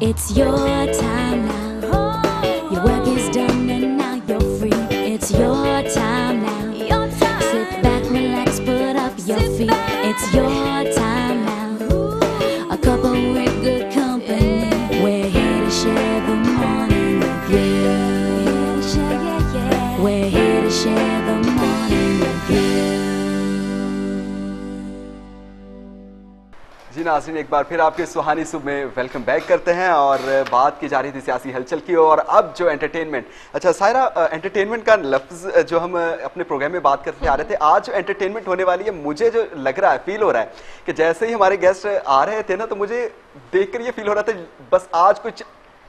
It's your time now. Your work is done and now you're free. It's your time now. Sit back, relax, put up your feet. It's your time now. A couple with good company. We're here to share the morning with you. We're here to share the morning जी नाजरीन, एक बार फिर आपके सुहानी सुबह में welcome back करते हैं और बात की जा रही थी सियासी हलचल की और अब जो एंटरटेनमेंट अच्छा सायरा एंटरटेनमेंट का लफ्ज जो हम अपने प्रोग्राम में बात करते आ रहे थे, आज जो एंटरटेनमेंट होने वाली है, मुझे जो लग रहा है फील हो रहा है कि जैसे ही हमारे गेस्ट आ रहे थे ना तो मुझे देखकर ये फील हो रहा था, बस आज कुछ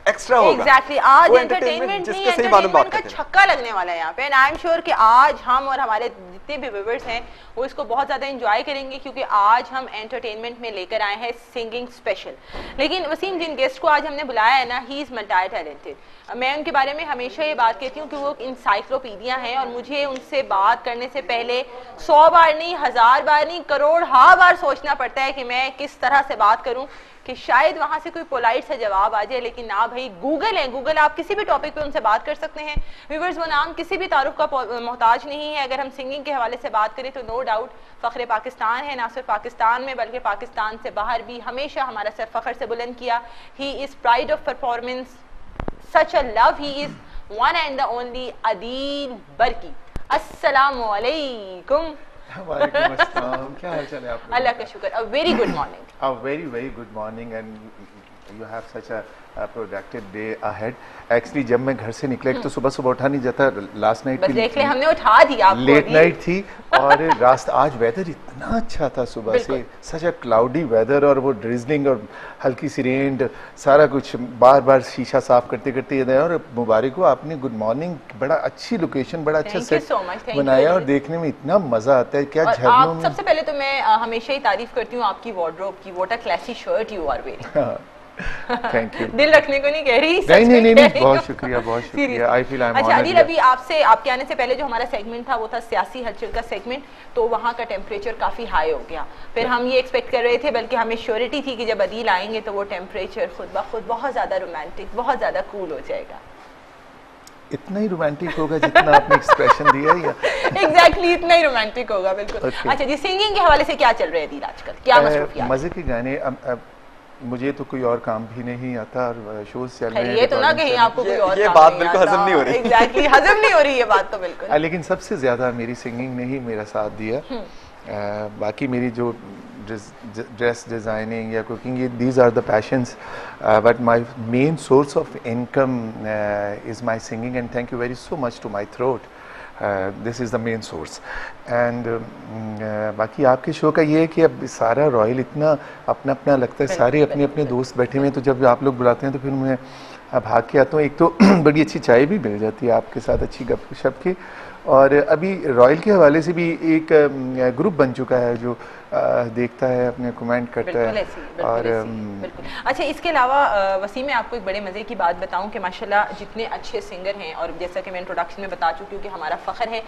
एक्स्ट्रा होगा। एग्जैक्टली आज एंटरटेनमेंट नहीं सही बात एंटरटेनमेंट का छक्का लगने वाला है यहाँ पे। एंड आई एम श्योर कि आज हम और हमारे जितने भी व्यूवर्स हैं वो इसको बहुत ज़्यादा एंजॉय करेंगे क्योंकि आज हम एंटरटेनमेंट में लेकर आए हैं सिंगिंग स्पेशल लेकिन वसीम जिन गेस्ट को आज हमने बुलाया है ना ही इज़ मल्टी टैलेंटेड मैं उनके बारे में हमेशा ये बात कहती हूँ कि वो इंसाइक्लोपीडिया हैं और मुझे उनसे बात करने से पहले सौ बार नहीं हज़ार बार नहीं करोड़ हा बार सोचना पड़ता है कि मैं किस तरह से बात करूँ। कि शायद वहाँ से कोई पोलाइट सा जवाब आ जाए, लेकिन ना भाई गूगल है। गूगल आप किसी भी टॉपिक पे उनसे बात कर सकते हैं। व्यूवर्स वो नाम किसी भी तारुफ का मोहताज नहीं है। अगर हम सिंगिंग के हवाले से बात करें तो नो डाउट फ़ख्र पाकिस्तान है। ना सिर्फ़ पाकिस्तान में, बल्कि पाकिस्तान से बाहर भी हमेशा हमारा सर फ़ख्र से बुलंद किया। He is pride of performance such a love he is one and the only Adeel Barki अस्सलाम Walaikum assalam. Kya? Allah shukar. A very good morning. A very very good morning and have such a, a productive day ahead. Actually जब मैं घर से निकला तो सुबह सुबह उठा नहीं जाता लास्ट नाइट बस देख ले हमने उठा दिया आपको लेट नाइट थी और रास्ता आज वेदर इतना अच्छा था सुबह से। सच अ क्लाउडी वेदर और वो ड्रिजलिंग और हल्की सी रेंड सारा कुछ बार बार शीशा साफ़ करते करते ये और मुबारक हो आपने गुड मॉर्निंग बड़ा अच्छी लोकेशन बड़ा अच्छा सेट बनाया और देखने में इतना मज़ा आता है। क्या झरनों में सबसे पहले तो मैं हमेशा ही तारीफ़ करती हूँ आपकी वार्डरोब की। What a classy shirt you are wearing thank you दिल रखने को नहीं कह रही सच नहीं, में नहीं, कह नहीं, बहुत शुक्रिया, बहुत शुक्रिया। I feel I'm अच्छा here. अभी आपसे आपके आने से पहले जो हमारा सेगमेंट था वो था सियासी हलचल का सेगमेंट तो वहाँ का टेम्परेचर काफ़ी हाई हो गया। फिर हम ये एक्सपेक्ट कर रहे थे बल्कि हमें श्योरिटी थी कि जब अदील आएँगे तो वो टेम्परेचर खुद ब खुद बहुत ज़्यादा रोमांटिक बहुत ज़्यादा कूल हो जाएगा। इतना ही रोमांटिक होगा जितना आपने एक्सप्रेशन दिया है या एग्जैक्टली इतना ही रोमांटिक होगा बिल्कुल। Okay. अच्छा जी सिंगिंग के हवाले से क्या चल रहा है अदील आजकल? क्या मज़े के गाने अब, अब मुझे तो कोई और काम भी नहीं आता और शोज़ चल रहे हैं ये तो ना कहीं आपको कोई और ये बात बिल्कुल हजम नहीं हो रही। Exactly, हजम नहीं हो रही ये बात तो बिल्कुल। लेकिन सबसे ज़्यादा मेरी सिंगिंग ने ही मेरा साथ दिया। हम्म। बाकी मेरी जो ड्रेस डिज़ाइनिंग या कुकिंग ये these are the passions but my main source of income is my singing and thank you very so much to my throat this is the main source and बाकी आपके show का ये है कि अब सारा रॉयल इतना अपना अपना लगता है सारे अपने अपने दोस्त बैठे हुए हैं तो जब आप लोग बुलाते हैं तो फिर मैं अब भाग के आता हूँ एक तो बड़ी अच्छी चाय भी मिल जाती है आपके साथ अच्छी गप शप की। और अभी रॉयल के हवाले से भी एक ग्रुप बन चुका है जो देखता है अपने कमेंट करता है। और अच्छा इसके अलावा वसीम मैं आपको एक बड़े मज़े की बात बताऊँ कि माशाल्लाह जितने अच्छे सिंगर हैं और जैसा कि मैं इंट्रोडक्शन में बता चुकी हूँ कि हमारा फ़ख्र है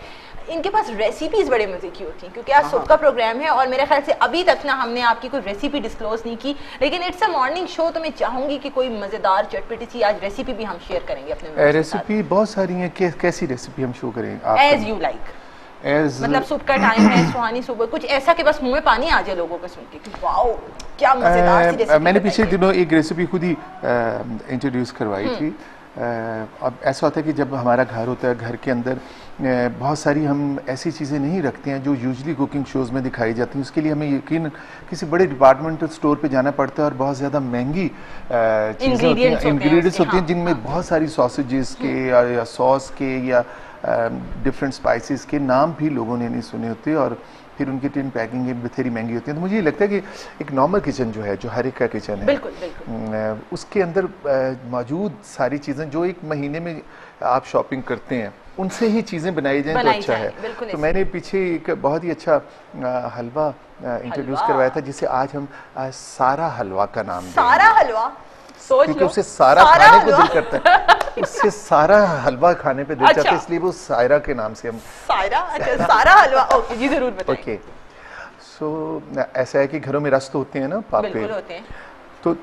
इनके पास रेसिपीज़ बड़े मज़े की होती हैं क्योंकि आज सुबह का प्रोग्राम है और मेरे ख्याल से अभी तक ना हमने आपकी कोई रेसिपी डिस्क्लोज नहीं की लेकिन इट्स अ मॉर्निंग शो तो मैं चाहूँगी कि कोई मज़ेदार चटपटी सी आज रेसिपी भी हम शेयर करेंगे अपने रेसिपी बहुत सारी हैं कैसी रेसिपी हम शो करेंगे एज यू लाइक एज मतलब सुबह का टाइम है सुहानी सुबह कुछ ऐसा कि बस मुँह में पानी आ जाए लोगों को सुन के कि वाओ क्या मज़ेदार सी रेसिपी मैंने पिछले दिनों एक रेसिपी खुद ही इंट्रोड्यूस करवाई हम्म। थी। अ, अब ऐसा होता है कि जब हमारा घर होता है घर के अंदर बहुत सारी हम ऐसी चीज़ें नहीं रखते हैं जो यूजली कुकिंग शोज़ में दिखाई जाती हैं। उसके लिए हमें यकीन किसी बड़े डिपार्टमेंटल स्टोर पे जाना पड़ता है और बहुत ज़्यादा महँगी चीज़ें होती हैं होते हैं होती हैं हाँ, जिनमें बहुत सारी सॉसेजेस के या, या सॉस के या डिफरेंट स्पाइसेस के नाम भी लोगों ने नहीं सुने होते और फिर उनकी टिन पैकिंग बथेरी महँगी होती है। तो मुझे ये लगता है कि एक नॉर्मल किचन जो है जो हर एक का किचन है बिल्कुल बिल्कुल। उसके अंदर मौजूद सारी चीज़ें जो एक महीने में आप शॉपिंग करते हैं उनसे ही चीज़ें बनाई जाएँ तो अच्छा है। तो मैंने पीछे एक बहुत ही अच्छा हलवा इंट्रोड्यूस करवाया था जिसे आज हम सारा हलवा का नाम। सारा हलवा? सोच क्योंकि उसे सारा, सारा खाने को दिल करता है। उससे सारा हलवा खाने पे दिल अच्छा। चाहता है इसलिए वो सायरा के नाम से हम सारा अच्छा सारा हलवा। ओके जी ज़रूर बताइए। ओके। सो ऐसा है कि घरों में रस तो होते हैं ना पापे। बिल्कुल होते हैं। तो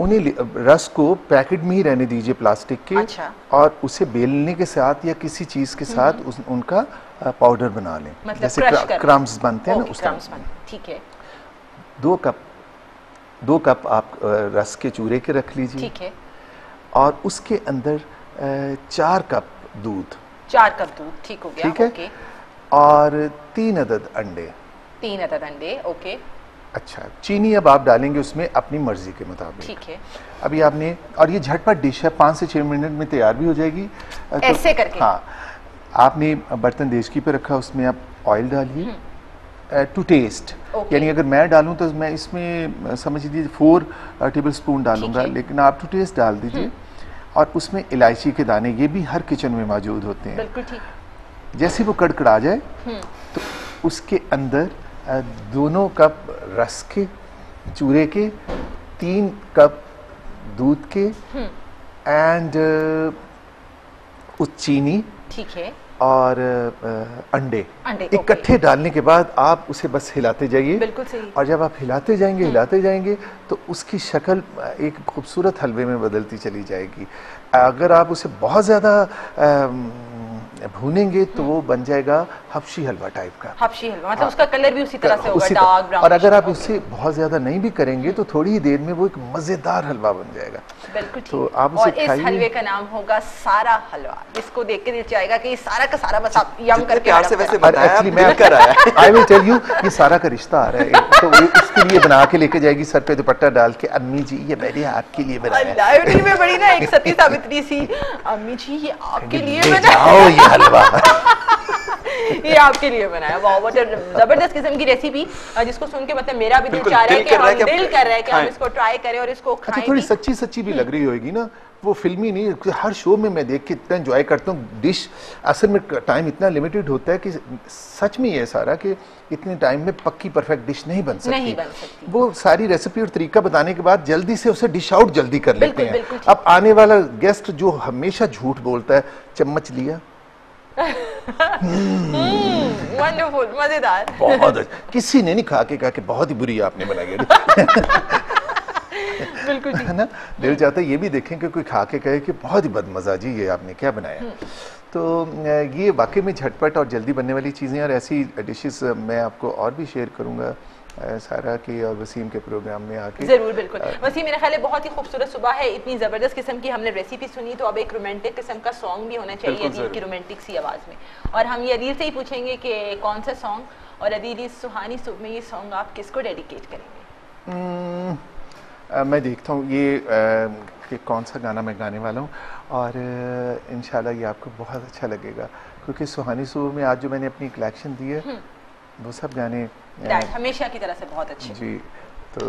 उन्हें रस को पैकेट में ही रहने दीजिए प्लास्टिक के अच्छा। और उसे बेलने के साथ या किसी चीज़ के साथ उस, उनका पाउडर बना लें। मतलब जैसे क्रम्स बनते हैं ना उस ठीक है। दो कप दो कप आप रस के चूरे के रख लीजिए। ठीक है। और उसके अंदर चार कप दूध। चार कप दूध ठीक हो गया ठीक है? ओके। और तीन अदद अंडे। तीन अदद अंडे ओके। अच्छा चीनी अब आप डालेंगे उसमें अपनी मर्ज़ी के मुताबिक। ठीक है। अभी आपने और ये झटपट डिश है पाँच से छः मिनट में तैयार भी हो जाएगी। अ, तो- करके? हाँ आपने बर्तन देशकी पे रखा उसमें आप ऑयल डालिए। टू टेस्ट हम्म। Okay. यानी अगर मैं डालूं तो मैं इसमें समझ लीजिए फोर टेबल स्पून डालूँगा हम्म। लेकिन आप टू टेस्ट डाल दीजिए और उसमें इलायची के दाने ये भी हर किचन में मौजूद होते हैं जैसे वो कड़कड़ा जाए हम्म। तो उसके अंदर दोनों कप रस के चूरे के तीन कप दूध के हम्म। एंड उस चीनी ठीक है और अंडे। इकट्ठे डालने के बाद आप उसे बस हिलाते जाइए। बिल्कुल सही। और जब आप हिलाते जाएँगे हिलाते जाएँगे तो उसकी शक्ल एक खूबसूरत हलवे में बदलती चली जाएगी। अगर आप उसे बहुत ज़्यादा भूनेंगे तो वो बन जाएगा हफ्शी हलवा टाइप का। हफ्शी हलवा मतलब हाँ, उसका कलर भी उसी तरह से होगा डार्क ब्राउन और अगर आप उसे बहुत ज़्यादा नहीं भी करेंगे तो थोड़ी ही देर में वो एक मज़ेदार हलवा बन जाएगा। बिल्कुल तो आप उसे और इस हलवे का नाम होगा सारा हलवा। जिसको देख के दिल चाहेगा कि ये सारा का सारा बस आप यम करके प्यार से वैसे बताया एक्चुअली मैं कर आया है। आई विल टेल यू ये सारा का रिश्ता आ रहा है। तो वो उसके लिए बना के लेके जाएगी सर पे दुपट्टा डाल के अम्मी जी ये मैंने आपके लिए बनाया है। लाइब्रेरी में बड़ी ना एक सती सावित्री सी अम्मी जी ये आपके लिए ले बना जाओ ये हलवा। ये आपके लिए बनाया। वाह व्हाट ज़बरदस्त किस्म की रेसिपी जिसको सुन के मतलब मेरा भी दिल चाह रहा है कि है हम दिल कर रहा है कि हम इसको ट्राई करें और इसको अच्छा खाएँ। थोड़ी सच्ची सच्ची भी लग रही होगी ना। वो फिल्मी नहीं हर शो में मैं देख के इतना एंजॉय करता हूँ। डिश असल में टाइम इतना लिमिटेड होता है कि सच में ये सारा कि इतने टाइम में पक्की परफेक्ट डिश नहीं बन सकती। नहीं बन सकती। वो सारी रेसिपी और तरीका बताने के बाद जल्दी से उसे डिश आउट जल्दी कर लेते हैं। अब आने वाला गेस्ट जो हमेशा झूठ बोलता है चम्मच लिया वंडरफुल मज़ेदार. बहुत अच्छा। किसी ने नहीं खा के कहा कि बहुत ही बुरी आपने बनाई है। बिल्कुल है ना? दिल चाहता है ये भी देखें कि कोई खा के कहे कि बहुत ही बदमजा जी ये आपने क्या बनाया? तो ये वाकई में झटपट और जल्दी बनने वाली चीज़ें और ऐसी डिशेस मैं आपको और भी शेयर करूँगा। सारा के और वसीम के प्रोग्राम में आके। ज़रूर बिल्कुल। वैसे मेरा ख्याल है बहुत ही खूबसूरत सुबह है। इतनी ज़बरदस्त किस्म की हमने रेसिपी सुनी तो अब एक रोमांटिक किस्म का सॉन्ग भी होना चाहिए अदील की रोमांटिक सी आवाज़ में। और हम ये अदील से ही पूछेंगे कि कौन सा सॉन्ग और अदील इस सुहानी सुबह में ये सॉन्ग आप किसको डेडिकेट करेंगे? हम्म, मैं देखता हूँ ये कि कौन सा गाना मैं गाने वाला हूँ। और इन ये आपको बहुत अच्छा लगेगा क्योंकि सुहानी सुबह में आज जो मैंने अपनी कलेक्शन दी है वो सब गाने हमेशा की तरह से बहुत अच्छे। जी तो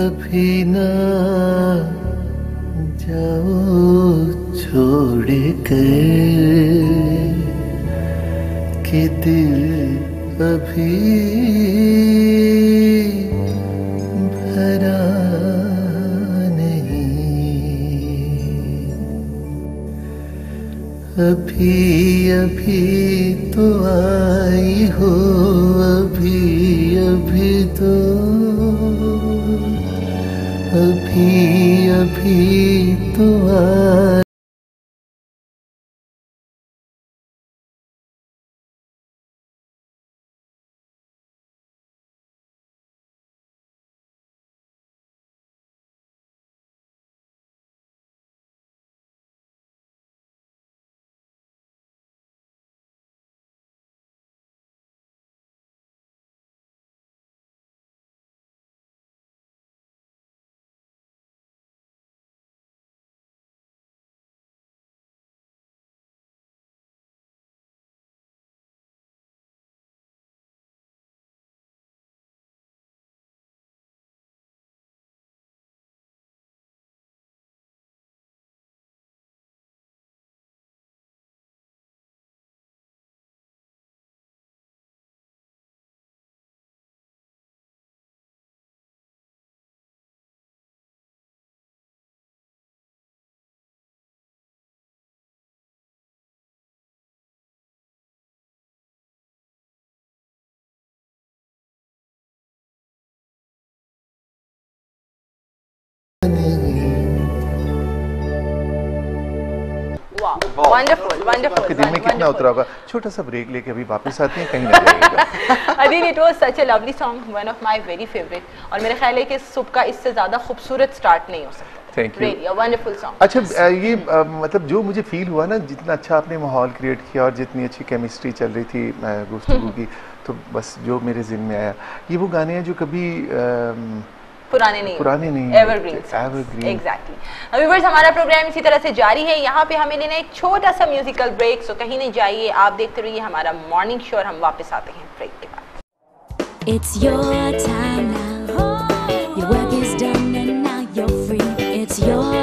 अभी ना जाओ छोड़ कर कि दिल अभी अभी अभी तो आई हो अभी अभी तो। अभी अभी तो आई वंडरफुल वंडरफुल आपके दिल में कितना उतरा होगा छोटा सा ब्रेक लेके अभी वापस आते हैं कहीं ना think it was such a lovely song one of my very favourite और मेरे ख्याल है कि सुबह का इससे ज़्यादा खूबसूरत स्टार्ट नहीं हो सकता. रियली अ वंडरफुल सॉन्ग अच्छा ये मतलब जो मुझे फील हुआ ना जितना अच्छा आपने माहौल क्रिएट किया और जितनी अच्छी केमिस्ट्री चल रही थी गुफ्तगू की तो बस जो मेरे जिन में आया। ये वो गाने हैं जो कभी अम, पुराने नहीं पुराने नहीं एवरग्रीन एवरग्रीन. एग्जैक्टली व्यूवर्स हमारा प्रोग्राम इसी तरह से जारी है यहाँ पे हमें लेना एक छोटा सा म्यूजिकल ब्रेक सो कहीं नहीं जाइए आप देखते रहिए हमारा मॉर्निंग शो और हम वापस आते हैं ब्रेक के बाद It's your time now. Your work is done and now you're free. It's your